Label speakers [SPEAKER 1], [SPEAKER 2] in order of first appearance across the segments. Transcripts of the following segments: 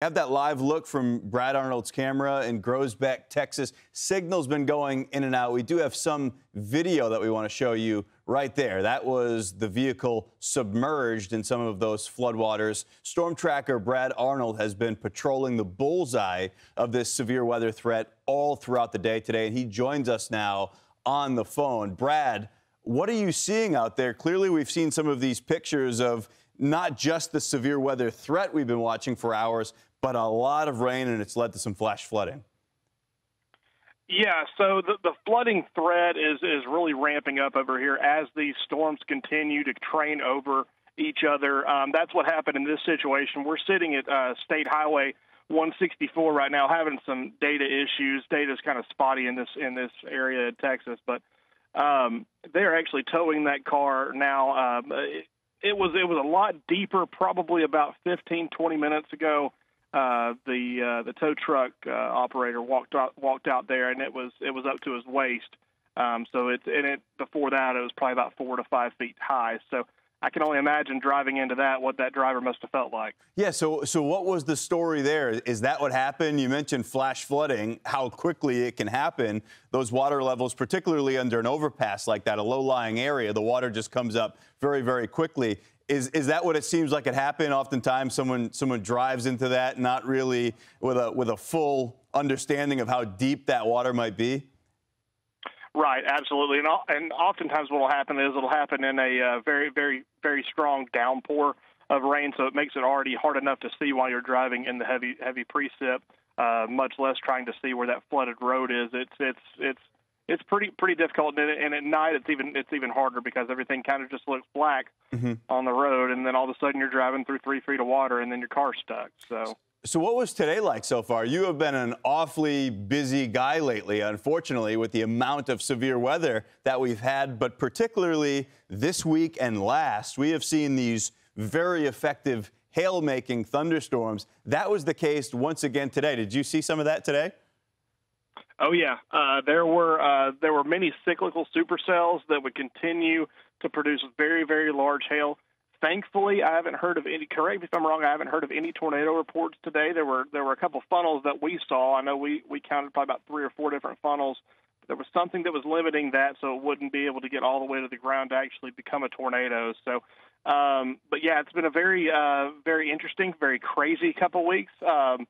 [SPEAKER 1] Have that live look from Brad Arnold's camera in Groesbeck, Texas. Signal's been going in and out. We do have some video that we want to show you right there. That was the vehicle submerged in some of those floodwaters. Storm tracker Brad Arnold has been patrolling the bullseye of this severe weather threat all throughout the day today, and he joins us now on the phone. Brad, what are you seeing out there? Clearly, we've seen some of these pictures of not just the severe weather threat we've been watching for hours, but a lot of rain, and it's led to some flash flooding.
[SPEAKER 2] Yeah, so the, the flooding threat is is really ramping up over here as these storms continue to train over each other. Um, that's what happened in this situation. We're sitting at uh, State Highway 164 right now, having some data issues. Data is kind of spotty in this in this area of Texas, but um, they're actually towing that car now. Um, it, it was it was a lot deeper, probably about 15, 20 minutes ago uh, the uh, the tow truck uh, operator walked out walked out there, and it was it was up to his waist. Um, so it's and it before that it was probably about four to five feet high. So I can only imagine driving into that what that driver must have felt like.
[SPEAKER 1] Yeah. So so what was the story there? Is that what happened? You mentioned flash flooding. How quickly it can happen? Those water levels, particularly under an overpass like that, a low-lying area, the water just comes up very very quickly. Is, is that what it seems like it happened? Oftentimes, someone someone drives into that not really with a with a full understanding of how deep that water might be.
[SPEAKER 2] Right, absolutely, and and oftentimes what will happen is it'll happen in a uh, very very very strong downpour of rain, so it makes it already hard enough to see while you're driving in the heavy heavy precip. Uh, much less trying to see where that flooded road is. It's it's it's it's pretty pretty difficult, and, and at night it's even it's even harder because everything kind of just looks black mm-hmm. on the road, and then all of a sudden you're driving through three feet of water, and then your car's stuck. So.
[SPEAKER 1] So, what was today like so far? You have been an awfully busy guy lately, unfortunately, with the amount of severe weather that we've had, but particularly this week and last, we have seen these very effective hail making thunderstorms. That was the case once again today. Did you see some of that today?
[SPEAKER 2] Oh yeah, uh, there were uh, there were many cyclical supercells that would continue to produce very very large hail. Thankfully, I haven't heard of any. Correct me if I'm wrong. I haven't heard of any tornado reports today. There were there were a couple funnels that we saw. I know we we counted probably about three or four different funnels. There was something that was limiting that, so it wouldn't be able to get all the way to the ground to actually become a tornado. So, um, but yeah, it's been a very uh, very interesting, very crazy couple weeks. Um,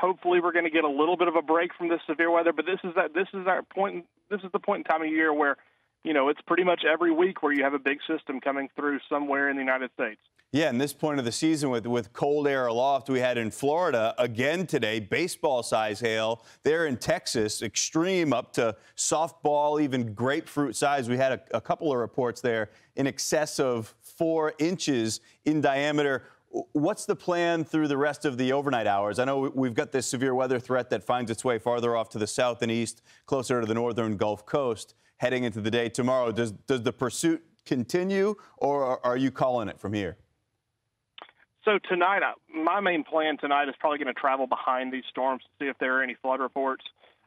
[SPEAKER 2] hopefully we're going to get a little bit of a break from this severe weather. But this is that this is our point. This is the point in time of year where, you know, it's pretty much every week where you have a big system coming through somewhere in the United States.
[SPEAKER 1] Yeah, and this point of the season with, with cold air aloft, we had in Florida again today, baseball size hail. There in Texas, extreme up to softball, even grapefruit size. We had a, a couple of reports there in excess of four inches in diameter. What's the plan through the rest of the overnight hours? I know we've got this severe weather threat that finds its way farther off to the south and east, closer to the northern Gulf Coast, heading into the day tomorrow. Does, does the pursuit continue, or are you calling it from here?
[SPEAKER 2] So tonight, my main plan tonight is probably going to travel behind these storms to see if there are any flood reports.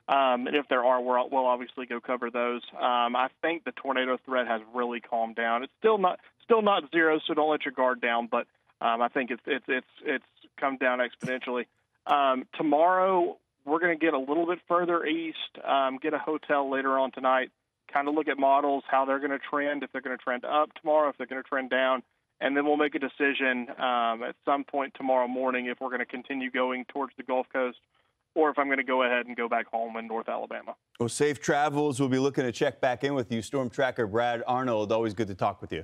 [SPEAKER 2] Um, and if there are, we'll, we'll obviously go cover those. Um, I think the tornado threat has really calmed down. It's still not still not zero, so don't let your guard down. But um, I think it's it's it's it's come down exponentially. Um, tomorrow we're going to get a little bit further east, um, get a hotel later on tonight, kind of look at models, how they're going to trend, if they're going to trend up tomorrow, if they're going to trend down, and then we'll make a decision um, at some point tomorrow morning if we're going to continue going towards the Gulf Coast or if I'm going to go ahead and go back home in North Alabama.
[SPEAKER 1] Well, safe travels. We'll be looking to check back in with you. Storm Tracker Brad Arnold, always good to talk with you.